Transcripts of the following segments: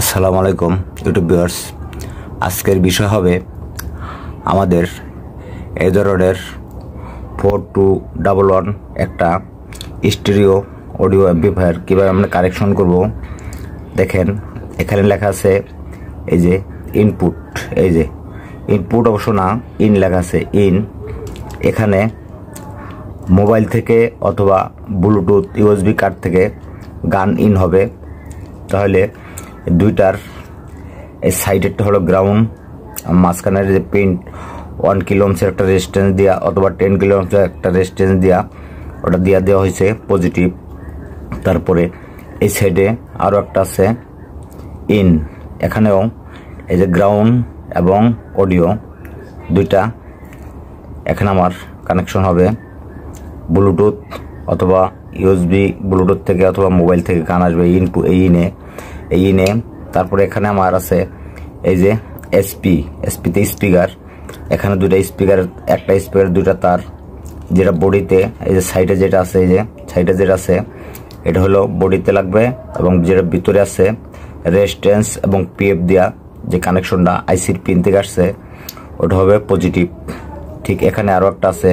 আসসালামু আলাইকুম YouTube viewers আজকের বিষয় হবে আমাদের এই ধরনের ফোর টু ডাবল ওয়ান একটা স্টেরিও অডিও অ্যাম্পিফায়ার কীভাবে আমরা কারেকশন করব। দেখেন, এখানে লেখা আছে এই যে ইনপুট এই যে ইনপুট অবশ্য না ইন লেখা আছে ইন এখানে মোবাইল থেকে অথবা ব্লুটুথ ইউএসবি কার্ড থেকে গান ইন হবে। তাহলে দুইটার, এই সাইডেরটা হলো গ্রাউন্ড মাঝখানের যে প্রিন্ট ওয়ান কিলোমসের একটা রেজিস্ট্যান্স দেওয়া অথবা টেন কিলোমসের একটা রেজিস্ট্যান্স দেওয়া ওটা দেওয়া দেওয়া হয়েছে পজিটিভ তারপরে এই সাইডে আরও একটা আছে ইন এখানেও এই যে গ্রাউন্ড এবং অডিও দুইটা, এখানে আমার কানেকশন হবে ব্লুটুথ অথবা ইউএসবি ব্লুটুথ থেকে অথবা মোবাইল থেকে গান আসবে ইনপু এই ইনে এই ইনে তারপরে এখানে আমার আছে এই যে এসপি এসপিতে স্পিকার এখানে দুইটা স্পিকার একটা স্পিকার দুইটা তার। যেটা বডিতে এই যে সাইডে যেটা আছে, এই যে সাইডে যেটা আছে, এটা হলো বডিতে লাগবে এবং যেটা ভিতরে আছে রেজিস্ট্যান্স এবং পিএফ দেওয়া যে কানেকশনটা আইসির পিন থেকে আসছে, ওটা হবে পজিটিভ ঠিক এখানে আরও একটা আছে,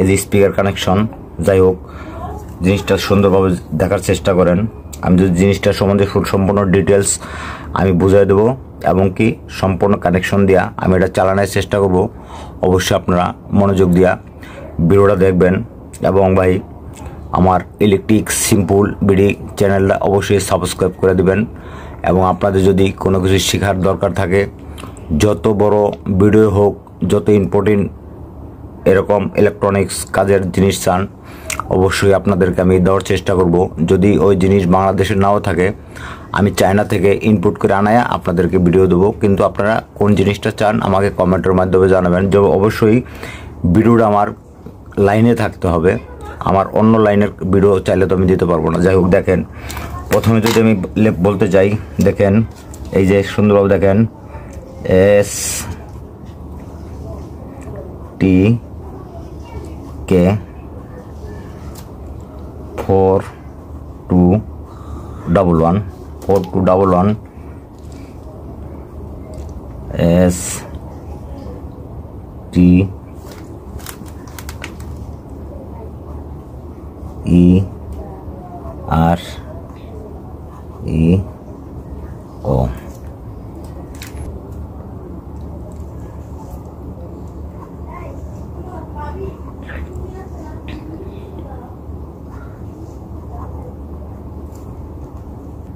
এই যে স্পিকার কানেকশন যাই হোক, জিনিসটা সুন্দরভাবে দেখার চেষ্টা করেন। আমি যদি জিনিসটা সম্বন্ধে সম্পূর্ণ ডিটেলস আমি বুঝিয়ে দেবো এবং কি সম্পূর্ণ কানেকশন দিয়া আমি এটা চালানোর চেষ্টা করব, অবশ্যই আপনারা মনোযোগ দিয়া ভিডিওটা দেখবেন। এবং ভাই, আমার ইলেকট্রিক সিম্পল বিডি চ্যানেলটা অবশ্যই সাবস্ক্রাইব করে দিবেন। এবং আপনাদের যদি কোনো কিছু শেখার দরকার থাকে, যত বড় ভিডিও হোক, যত ইম্পর্টেন্ট এরকম ইলেকট্রনিক্স কাজের জিনিস চান অবশ্যই আপনাদেরকে আমি দেওয়ার চেষ্টা করব। যদি ওই জিনিস বাংলাদেশে নাও থাকে, আমি চায়না থেকে ইনপুট করে আনায়া আপনাদেরকে ভিডিও দেবো। কিন্তু আপনারা কোন জিনিসটা চান, আমাকে কমেন্টের মাধ্যমে জানাবেন। যে অবশ্যই ভিডিওটা আমার লাইনে থাকতে হবে। আমার অন্য লাইনের ভিডিও চাইলে তো আমি দিতে পারব না। যাই হোক, দেখেন। প্রথমে যদি আমি বলতে চাই, দেখেন, এই যে সুন্দরবাবু দেখেন S T K four two double one four two double one S T E R E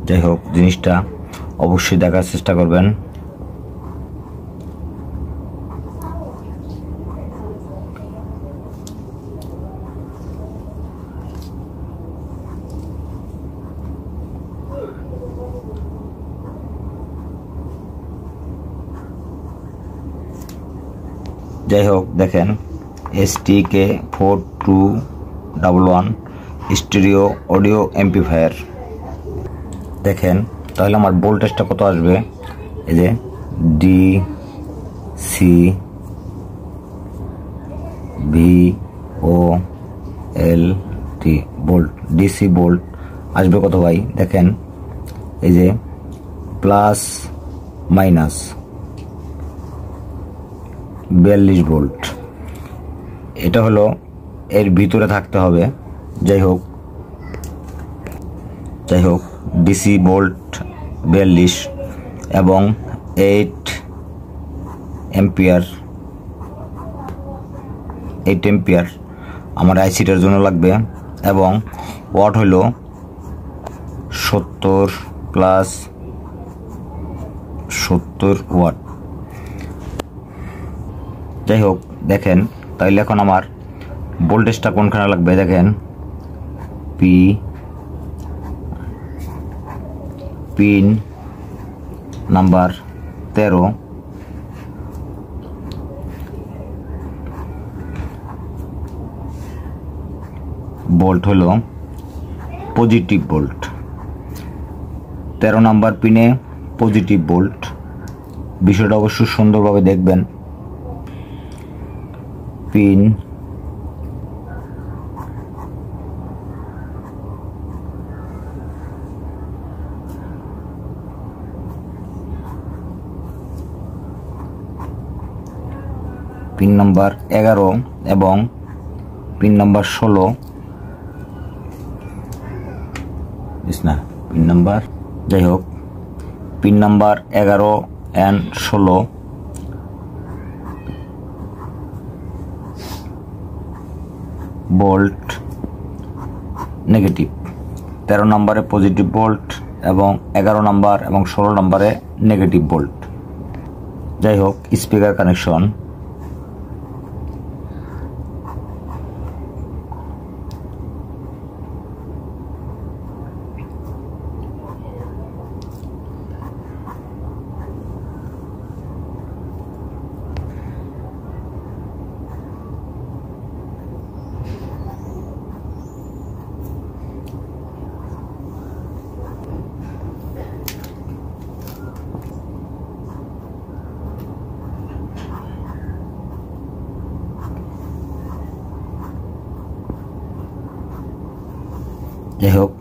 যাই হোক, জিনিসটা অবশ্যই দেখার চেষ্টা করবেন। যাই হোক, দেখেন S K four two double one stereo audio amplifier দেখেন, তাহলে আমার ভোল্টেজটা কত আসবে? এই যে D C V O L T volt DC volt আসবে কত ভাই? দেখেন, এই যে প্লাস মাইনাস বিয়াল্লিশ ভোল্ট এটা হলো এর ভিতরে থাকতে হবে। যাই হোক যাই হোক ডিসি বোল্ট বিয়াল্লিশ এবং এইট এম্পিয়ার এইট এম্পিয়ার আমার আইসিটার জন্য লাগবে এবং ওয়াট হইল সত্তর প্লাস সত্তর ওয়াট যাই হোক, দেখেন, তাইলে এখন আমার ভোল্টেজটা কোনখানে লাগবে? দেখেন পি পিন নাম্বার তেরো। বোল্ট হলো পজিটিভ বোল্ট তেরো নাম্বার পিনে পজিটিভ বোল্ট বিষয়টা অবশ্য সুন্দরভাবে দেখবেন। পিন পিন নাম্বার এগারো এবং পিন নাম্বার ষোলো। না পিন নাম্বার, যাই হোক। পিন নাম্বার এগারো অ্যান্ড ষোলো। বোল্ট নেগেটিভ তেরো নম্বরে পজিটিভ বোল্ট এবং এগারো নম্বর এবং ষোলো নম্বরে নেগেটিভ বোল্ট যাই হোক স্পিকার কানেকশন যাই হোক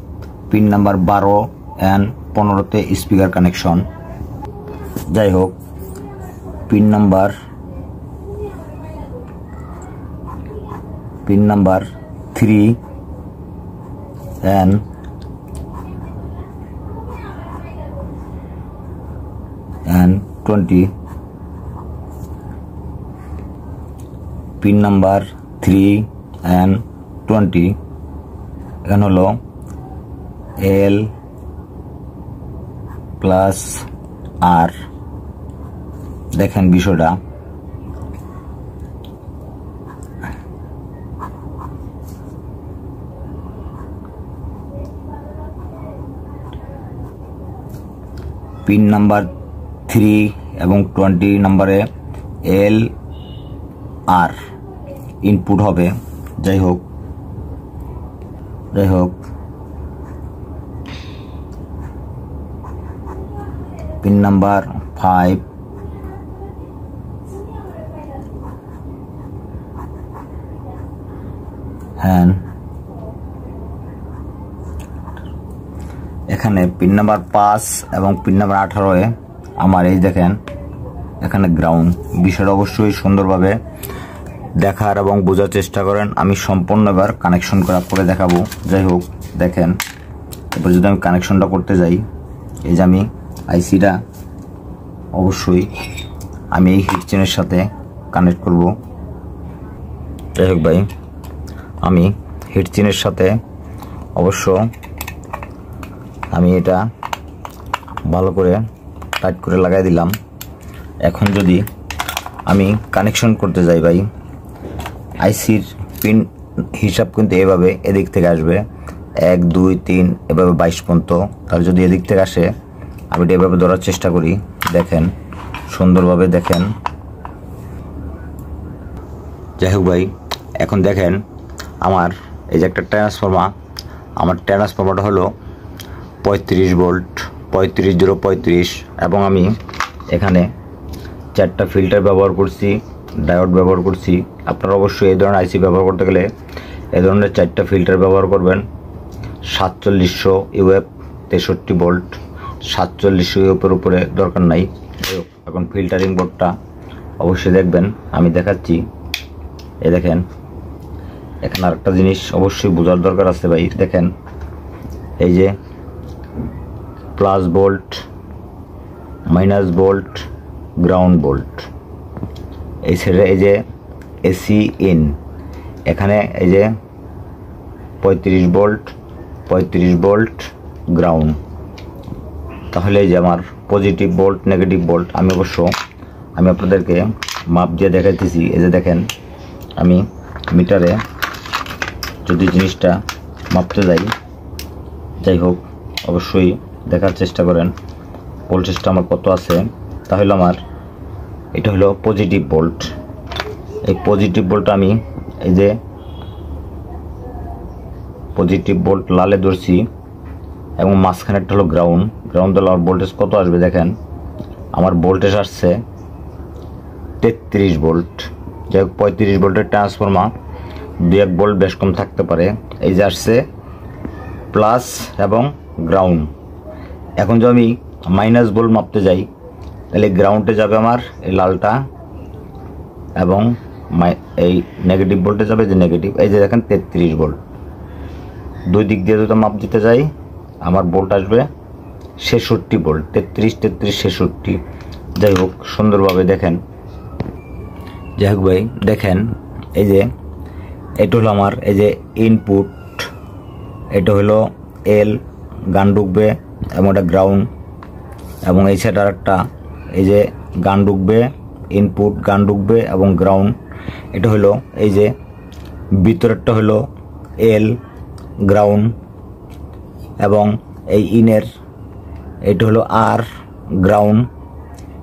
পিন নাম্বার বারো অ্যান্ড পনেরোতে স্পিকার কানেকশন। যাই হোক pin number pin number three and and twenty. Pin number three and twenty. এখানে হলো এল প্লাস আর দেখেন বিষয়টা। পিন নাম্বার থ্রি এবং টোয়েন্টি নাম্বারে এল আর ইনপুট হবে। যাই হোক। যাই হোক। পিন নাম্বার ফাইভ হ্যান এখানে পিন নাম্বার পাঁচ এবং পিন নাম্বার আঠারোয় আমার এই দেখেন, এখানে গ্রাউন্ড বিষয়টা অবশ্যই সুন্দরভাবে দেখার এবং বোঝার চেষ্টা করেন। আমি সম্পূর্ণ এবার কানেকশন করা করে দেখাবো। যাই হোক, দেখেন, এবার যদি আমি কানেকশনটা করতে যাই, এই যে আমি আইসিটা অবশ্যই আমি এই হিটচেনের সাথে কানেক্ট করব। যাই হোক ভাই, আমি হিটচেনের সাথে অবশ্য আমি এটা ভালো করে টাইট করে লাগাই দিলাম। এখন যদি আমি কানেকশন করতে যাই ভাই, আইসির পিন হিসাব কিন্তু এভাবে এদিক থেকে আসবে। এক, দুই, তিন, এভাবে বাইশ পর্যন্ত। তাহলে যদি এদিক থেকে আসে আমি এভাবে ধরার চেষ্টা করি, দেখেন, সুন্দরভাবে দেখেন। যাই হোক ভাই, এখন দেখেন, আমার এই যে একটা ট্রান্সফর্মার আমার ট্রান্সফর্মারটা হলো পঁয়ত্রিশ ভোল্ট পঁয়ত্রিশ জিরো পঁয়ত্রিশ, এবং আমি এখানে চারটা ফিল্টার ব্যবহার করছি ডায়োড ব্যবহার করছি। আপনারা অবশ্যই এই ধরনের আইসি ব্যবহার করতে গেলে এই ধরনের চারটা ফিল্টার ব্যবহার করবেন। সাতচল্লিশশো ইউএফ তেষট্টি ভোল্ট সাতচল্লিশশো ইউএফের উপরে দরকার নাই। এখন ফিল্টারিং বোর্ডটা অবশ্যই দেখবেন। আমি দেখাচ্ছি। এ দেখেন, এখানে আরেকটা জিনিস অবশ্যই বোঝার দরকার আছে ভাই। দেখেন, এই যে plus volt minus volt ground volt এই সাইডে এই যে এসি ইন এখানে এই যে পঁয়ত্রিশ বোল্ট পঁয়ত্রিশ বোল্ট গ্রাউন্ড তাহলে যে আমার পজিটিভ বোল্ট নেগেটিভ বোল্ট আমি অবশ্য, আমি আপনাদেরকে মাপ দিয়ে দেখাইতেছি। এই যে দেখেন, আমি মিটারে যদি জিনিসটা মাপতে যাই যাই হোক, অবশ্যই দেখার চেষ্টা করেন। ভোল্টেজটা আমার কত আছে? তাহলে আমার এটা হলো পজিটিভ বোল্ট এই পজিটিভ বোল্ট আমি এই যে পজিটিভ বোল্ট লালে ধরছি, এবং মাঝখানেরটা হলো গ্রাউন্ড গ্রাউন্ড তাহলে আমার ভোল্টেজ কত আসবে দেখেন? আমার ভোল্টেজ আসছে তেত্রিশ ভোল্ট যাই হোক, পঁয়ত্রিশ ভোল্টের ট্রান্সফর্মার দু এক ভোল্ট বেশ কম থাকতে পারে। এই যে আসছে প্লাস এবং গ্রাউন্ড এখন যদি আমি মাইনাস ভোল্ট মাপতে যাই, তাহলে গ্রাউন্ডে যাবে আমার এই লালটা এবং এই নেগেটিভ ভোল্টেজ যাবে যে নেগেটিভ এই যে দেখেন তেত্রিশ ভোল্ট দুই দিক দিয়ে যদি মাপ দিতে যাই, আমার ভোল্ট আসবে ছেষট্টি ভোল্ট, তেত্রিশ তেত্রিশ, ছেষট্টি। যাই হোক, সুন্দরভাবে দেখেন। যাই হোক ভাই, দেখেন, এই যে, এটা হলো আমার, এই যে ইনপুট এটা হলো এল গান ঢুকবে এবং এটা গ্রাউন্ড এবং এই সাইড আর একটা এই যে গান ঢুকবে ইনপুট গান ঢুকবে, এবং গ্রাউন্ড এটা হলো, এই যে, ভিতরেরটা হলো এল গ্রাউন্ড এবং এই ইনের এটা হলো আর গ্রাউন্ড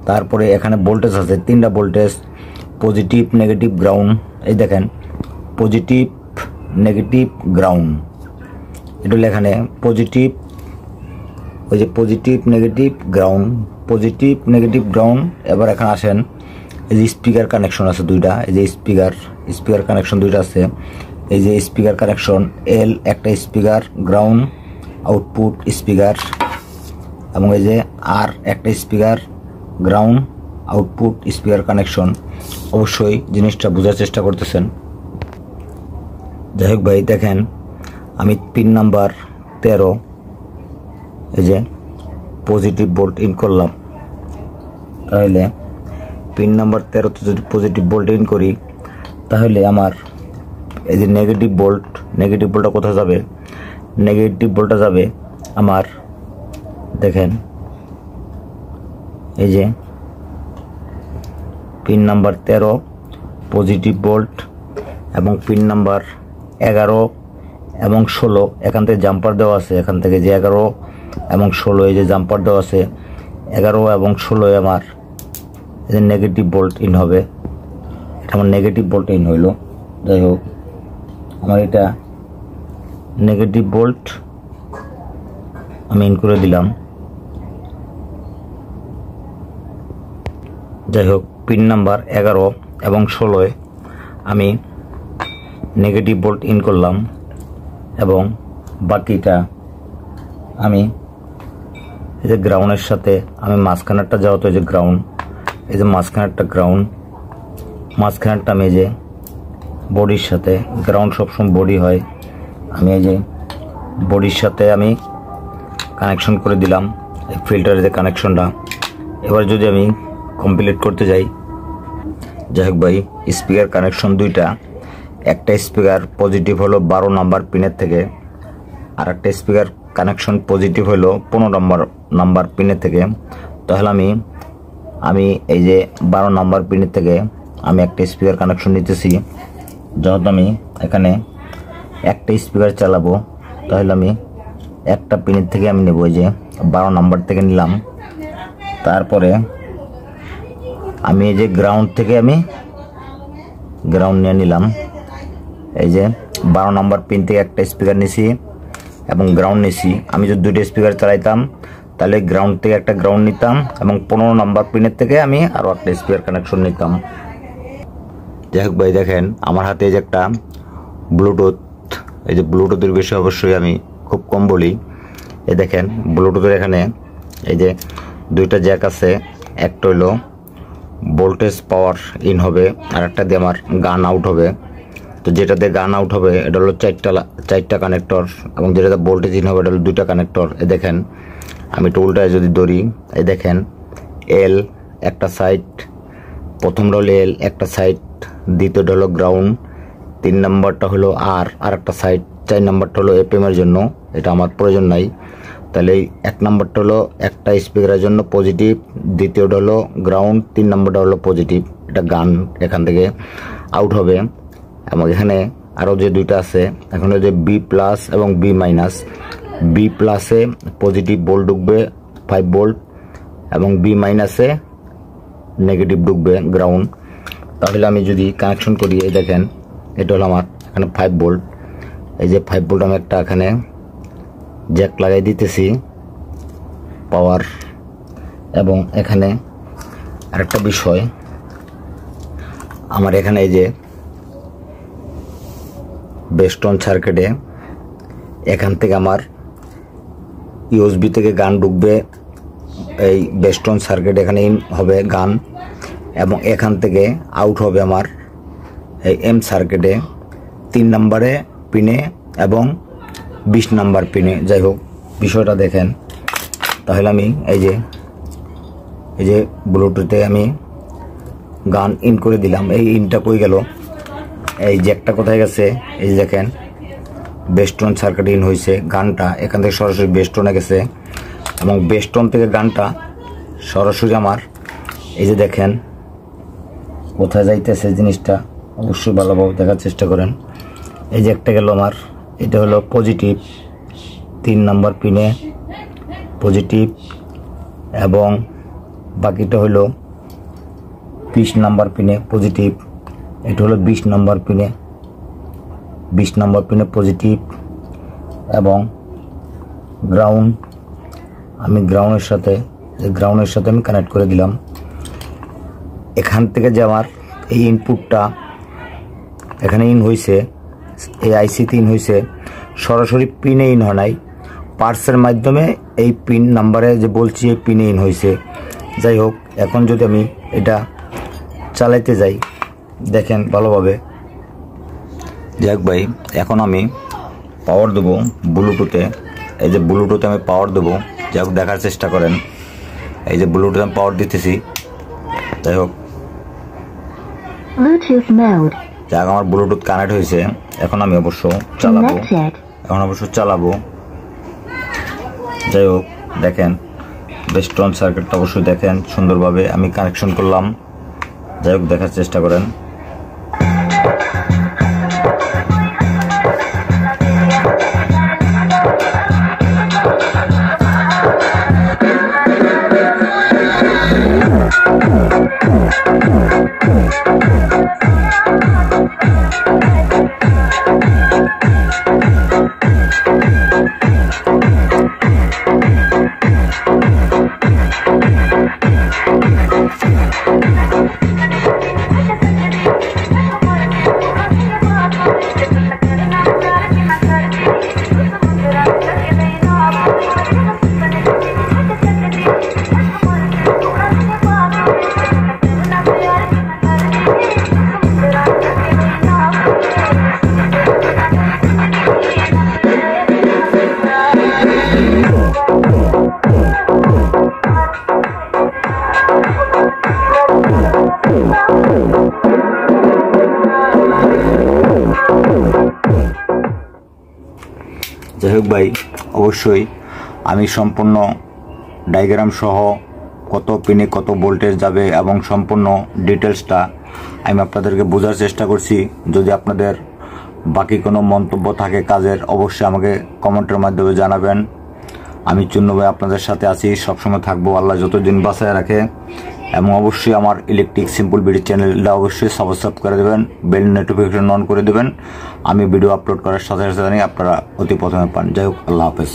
তারপরে এখানে ভোল্টেজ আছে, তিনটা ভোল্টেজ পজিটিভ নেগেটিভ গ্রাউন্ড এই দেখেন পজিটিভ নেগেটিভ গ্রাউন্ড এটা হলো এখানে পজিটিভ ওই যে positive negative ground positive negative ground এবার এখানে আসেন, এই যে স্পিকার কানেকশন আছে দুইটা, এই যে স্পিকার স্পিকার কানেকশন দুইটা আছে, এই যে স্পিকার কানেকশন এল একটা স্পিকার গ্রাউন্ড আউটপুট স্পিকার এবং এই যে আর একটা speaker, ground, output, speaker connection, অবশ্যই জিনিসটা বোঝার চেষ্টা করতেছেন। যাই হোক ভাই, দেখেন, আমি পিন নাম্বার তেরো, এই যে পজিটিভ বোল্ট ইন করলাম। তাহলে পিন নাম্বার তেরোতে যদি পজিটিভ বোল্ট ইন করি, তাহলে আমার এই যে নেগেটিভ বোল্ট নেগেটিভ বোল্টটা কোথায় যাবে? নেগেটিভ বোল্টটা যাবে আমার দেখেন। এই যে, পিন নাম্বার তেরো, পজিটিভ বোল্ট এবং পিন নাম্বার এগারো এবং ষোলো। এখান থেকে জাম্পার দেওয়া আছে, এখান থেকে যে এগারো এবং ষোলো, এই যে জাম্পার দেওয়া আছে, এগারো এবং ষোলোয় আমার, এই যে নেগেটিভ বোল্ট ইন হবে। এটা আমার নেগেটিভ বোল্ট ইন হইল। যাই হোক, আমার এটা নেগেটিভ বোল্ট আমি ইন করে দিলাম। যাই হোক পিন নাম্বার এগারো এবং ষোলোয় আমি নেগেটিভ বোল্ট ইন করলাম এবং বাকিটা আমি এই যে গ্রাউন্ডের সাথে আমি মাঝখানেরটা যাওয়া তো এই যে গ্রাউন্ড এই যে মাঝখানেরটা গ্রাউন্ড মাঝখানেরটা আমি যে বডির সাথে গ্রাউন্ড সবসময় বডি হয়, আমি এই যে বডির সাথে আমি কানেকশন করে দিলাম, এই ফিল্টারের যে কানেকশনটা এবার যদি আমি কমপ্লিট করতে যাই। যাই হোক ভাই স্পিকার কানেকশন দুইটা। একটা স্পিকার পজিটিভ হলো বারো নাম্বার পিনের থেকে, আর একটা স্পিকার কানেকশন পজিটিভ হলো পনেরো নম্বর নাম্বার পিনের থেকে। তাহলে আমি আমি এই যে বারো নাম্বার পিনের থেকে আমি একটা স্পিকার কানেকশন নিতেছি। যেহেতু আমি এখানে একটা স্পিকার চালাবো, তাহলে আমি একটা পিনের থেকে আমি নেব যে বারো নাম্বার থেকে নিলাম। তারপরে আমি এই যে গ্রাউন্ড থেকে আমি গ্রাউন্ড নিয়ে নিলাম। এই যে বারো নম্বর পিন থেকে একটা স্পিকার নিছি এবং গ্রাউন্ড নিছি। আমি যদি দুইটা স্পিকার চালাইতাম, তাহলে গ্রাউন্ড থেকে একটা গ্রাউন্ড নিতাম এবং পনেরো নম্বর পিনের থেকে আমি আরও একটা স্পিকার কানেকশন নিতাম। যাই হোক ভাই, দেখেন আমার হাতে এই যে একটা ব্লুটুথ এই যে ব্লুটুথের বিষয়ে অবশ্যই আমি খুব কম বলি। এই দেখেন ব্লুটুথের এখানে এই যে দুইটা জ্যাক আছে, একটা হইল ভোল্টেজ পাওয়ার ইন হবে আর একটা দিয়ে আমার গান আউট হবে। তো যেটা দিয়ে গান আউট হবে, এটা হলো চারটা চারটা কানেক্টর এবং যেটাতে ভোল্টেজ ইন হবে, এটা হলো দুইটা কানেক্টর এ দেখেন, আমি একটু উল্টায় যদি ধরি, এই দেখেন এল একটা সাইড প্রথমটা হলো এল একটা সাইড দ্বিতীয়টা হলো গ্রাউন্ড তিন নাম্বারটা হলো আর আর একটা সাইড চার নাম্বারটা হলো এফএম এর জন্য, এটা আমার প্রয়োজন নাই। তাহলে এক নম্বরটা হলো একটা স্পিকারের জন্য পজিটিভ দ্বিতীয়টা হলো গ্রাউন্ড তিন নম্বরটা হলো পজিটিভ এটা গান এখান থেকে আউট হবে। এবং এখানে আরও যে দুইটা আছে, এখন যে বি প্লাস এবং বি মাইনাস বি প্লাসে পজিটিভ বোল্ট ঢুকবে ফাইভ বোল্ট এবং বি মাইনাসে নেগেটিভ ঢুকবে গ্রাউন্ড তাহলে আমি যদি কানেকশন করি, এই দেখেন, এটা হলো আমার এখানে ফাইভ বোল্ট এই যে ফাইভ বোল্ট আমি একটা এখানে জ্যাক লাগাই দিতেছি পাওয়ার এবং এখানে আরেকটা বিষয়। আমার এখানে এই যে বেস্টন সার্কিটে এখান থেকে আমার ইউএসবি থেকে গান ঢুকবে, এই বেস্টন সার্কিট এখানে হবে গান, এবং এখান থেকে আউট হবে আমার এই এম সার্কিটে তিন নম্বরে পিনে এবং বিশ নাম্বার পিনে। যাই হোক, বিষয়টা দেখেন। তাহলে আমি এই যে এই যে ব্লুটুথে আমি গান ইন করে দিলাম। এই ইনটা কই গেল? এই জ্যাকটা কোথায় গেছে? এই যে দেখেন বেস্টন সার্কিট ইন হয়েছে গানটা। এখান থেকে সরাসরি বেস্টনে গেছে। এবং বেস্টন থেকে গানটা সরাসরি আমার, এই যে দেখেন, কোথায় যাইতেছে জিনিসটা? অবশ্যই ভালোভাবে দেখার চেষ্টা করেন। এই যে একটা গেল আমার। এটা হলো পজিটিভ তিন নম্বর পিনে পজিটিভ এবং বাকিটা হলো বিশ নাম্বার পিনে পজিটিভ এটা হলো বিশ নাম্বার পিনে বিশ নম্বর পিনে পজিটিভ এবং গ্রাউন্ড আমি গ্রাউন্ডের সাথে গ্রাউন্ডের সাথে আমি কানেক্ট করে দিলাম। এখান থেকে যে আমার এই ইনপুটটা এখানে ইন হয়েছে এই আইসিতে ইন হয়েছে সরাসরি পিনে ইন হয় নাই। পার্সের মাধ্যমে এই পিন নাম্বারে যে বলছি এই পিনে ইন হয়েছে যাই হোক এখন যদি আমি এটা চালাইতে যাই দেখেন ভালোভাবে। যাক ভাই এখন আমি পাওয়ার দেবো ব্লুটুথে এই যে ব্লুটুথে আমি পাওয়ার দেবো। যাই হোক দেখার চেষ্টা করেন। এই যে ব্লুটুথে আমি পাওয়ার দিতেছি। যাই হোক. যাক আমার ব্লুটুথ কানেক্ট হয়েছে এখন আমি অবশ্য চালাবো। এখন অবশ্য চালাবো। যাই হোক দেখেন বেস্টন সার্কিটটা অবশ্যই দেখেন সুন্দরভাবে আমি কানেকশন করলাম। যাই হোক দেখার চেষ্টা করেন। যাই হোক ভাই, অবশ্যই আমি সম্পূর্ণ ডায়াগ্রাম সহ কত পিনে কত ভোল্টেজ যাবে এবং সম্পূর্ণ ডিটেলসটা আমি আপনাদেরকে বোঝার চেষ্টা করছি। যদি আপনাদের বাকি কোনো মন্তব্য থাকে কাজের, অবশ্যই আমাকে কমেন্টের মাধ্যমে জানাবেন। আমি চূন্য ভাই আপনাদের সাথে আছি, সবসময় থাকব। আল্লাহ যতদিন বাঁচায় রাখে। এবং অবশ্যই আমার ইলেকট্রিক সিম্পল বিডি চ্যানেলটা অবশ্যই সাবস্ক্রাইব করে দেবেন বেল নোটিফিকেশন অন করে দেবেন। আমি ভিডিও আপলোড করার সাথে সাথে আপনারা অতি প্রথমে পান। যাই হোক, আল্লাহ হাফেজ।